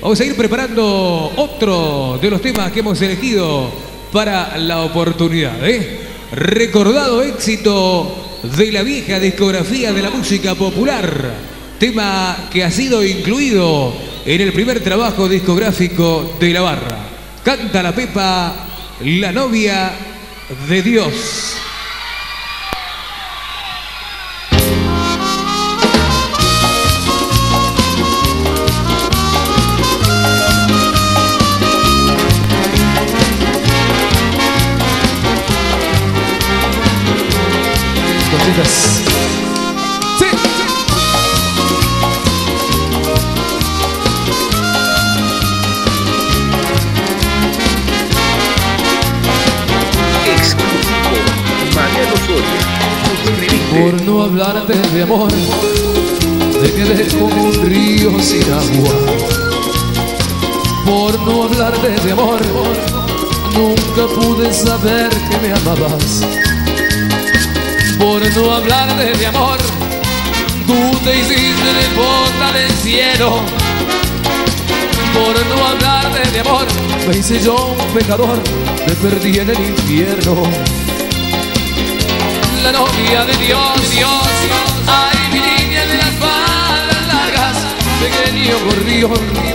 Vamos a ir preparando otro de los temas que hemos elegido para la oportunidad. ¿eh? Recordado éxito de la vieja discografía de la música popular. Tema que ha sido incluido en el primer trabajo discográfico de la barra. Canta la Pepa, la novia de Dios. Cositas. Sí. Por no hablarte de amor, me quedé como un río sin agua. Por no hablarte de amor, nunca pude saber que me amabas. Por no hablarte de amor, tú te hiciste de bota del cielo. Por no hablarte de amor, me hice yo un pecador, me perdí en el infierno. La novia de Dios, Dios, ay mi niña de las balas largas, pequeño gorrión,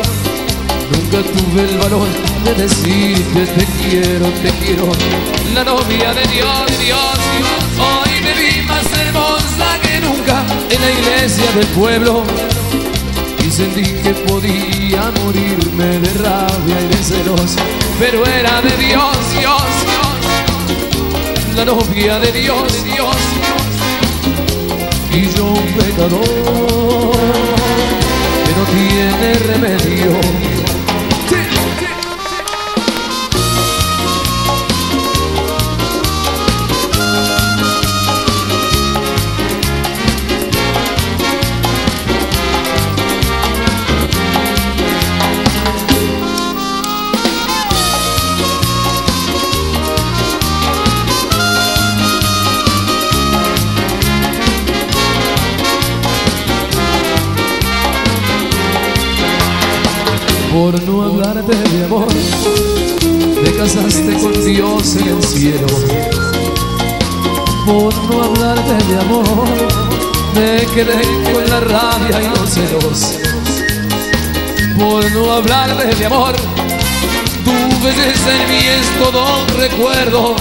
nunca tuve el valor de decirte te quiero, te quiero, la novia de Dios, Dios, hoy me vi más hermosa que nunca en la iglesia del pueblo. Y sentí que podía morirme de rabia y de celos, pero era de Dios, Dios, Dios. La novia de Dios, Dios, y yo un pecador Por no hablarte de amor, te casaste con Dios en el cielo. Por no hablarte de amor, me quedé con la rabia y los celos. Por no hablarte de amor, tu belleza en mí es todo un recuerdo.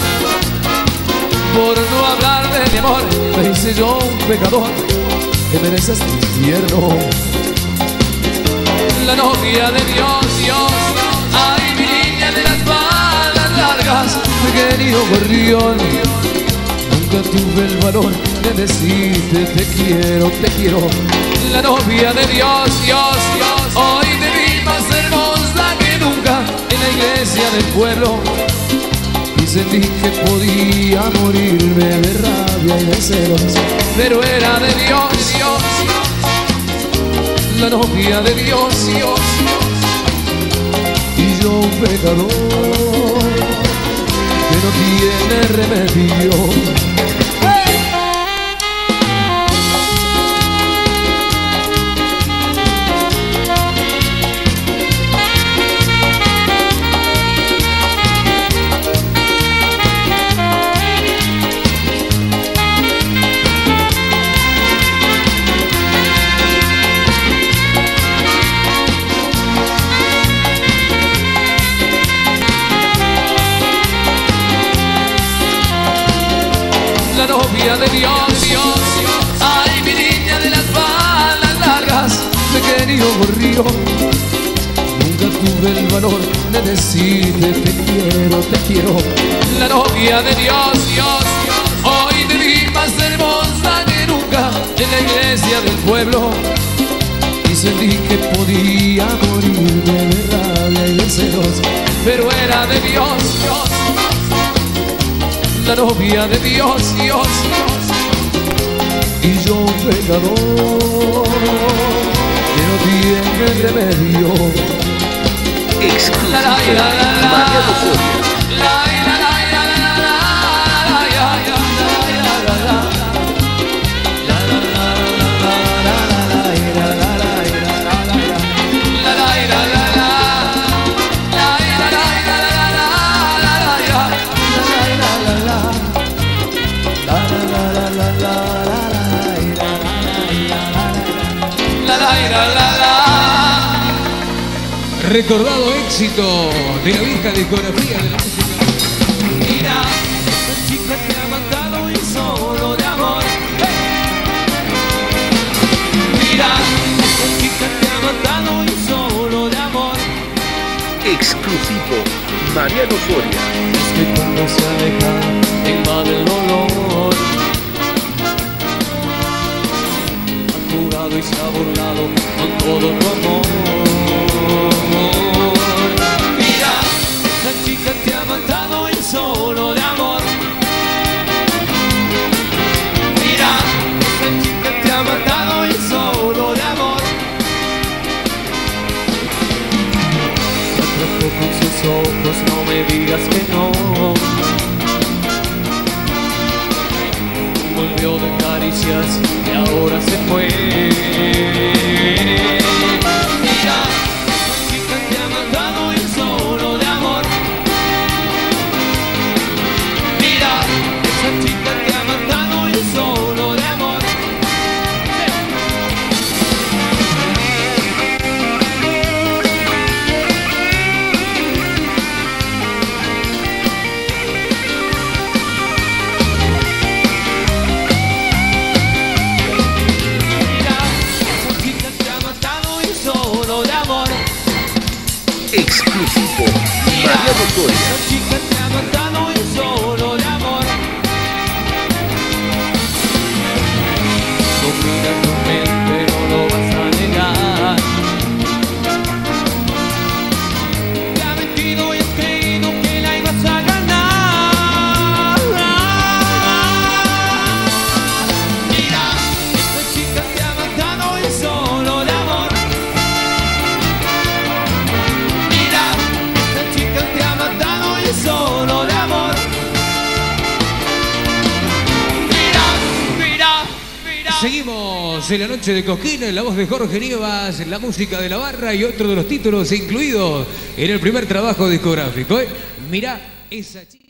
Por no hablarte de amor, me hice yo un pecador que mereces el infierno la novia de Dios, Dios. Ay, mi niña de las balas largas, pequeño gorrión. Nunca tuve el valor de decirte te quiero, te quiero. La novia de Dios, Dios, Dios. Hoy te vi más hermosa que nunca en la iglesia del pueblo. Y sentí que podía morirme de rabia y de celos, pero era de Dios, Dios la novia de Dios, Dios, y yo un pecador que no tiene remedio. Novia de Dios, Dios. Ay, mi niña de las balas largas, pequeño gorrío. Nunca tuve el valor de decirte te quiero, te quiero. La novia de Dios, Dios. Hoy te vi más hermosa que nunca en la iglesia del pueblo. Y sentí que podía morirme de rabia y de celos, pero era de Dios la novia de Dios, Dios, y yo un pecador que no tiene remedio. Exclusivo. Recordado éxito de la vieja discografía de la música. Mira, la chica que ha matado y solo de amor. Mira, la chica que ha matado y solo de amor. Exclusivo, Mariano Soria. Y se ha burlado con todo tu amor. Mira, esa chica te ha matado y solo de amor. Mira, esa chica te ha matado y solo de amor. Me atrapó con sus ojos, no me digas y ahora se fue. Exclusivo. Mira, Mariano Seguimos en la noche de Cosquín, en la voz de Jorge Nievas, la música de la barra y otro de los títulos incluidos en el primer trabajo discográfico. ¿eh? Mirá esa chica.